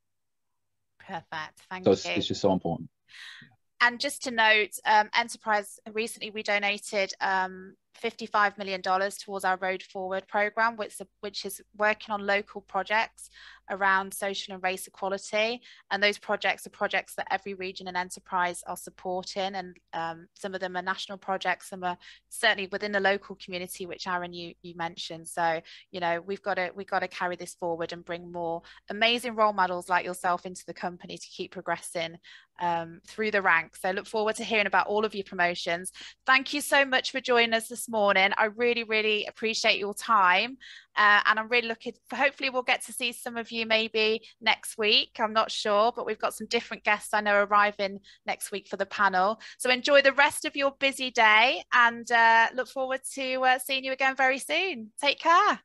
Perfect. Thank so you. It's, it's just so important. And just to note, um, Enterprise recently we donated um, $55 million towards our Road Forward program, which, which is working on local projects around social and race equality. And those projects are projects that every region and enterprise are supporting. And um, some of them are national projects, some are certainly within the local community, which Aaron, you, you mentioned. So, you know, we've got to, we've got to carry this forward and bring more amazing role models like yourself into the company to keep progressing um, through the ranks. So look forward to hearing about all of your promotions. Thank you so much for joining us morning. I really, really appreciate your time. Uh, and I'm really looking for, hopefully we'll get to see some of you maybe next week. I'm not sure, but we've got some different guests I know arriving next week for the panel. So enjoy the rest of your busy day and uh, look forward to uh, seeing you again very soon. Take care.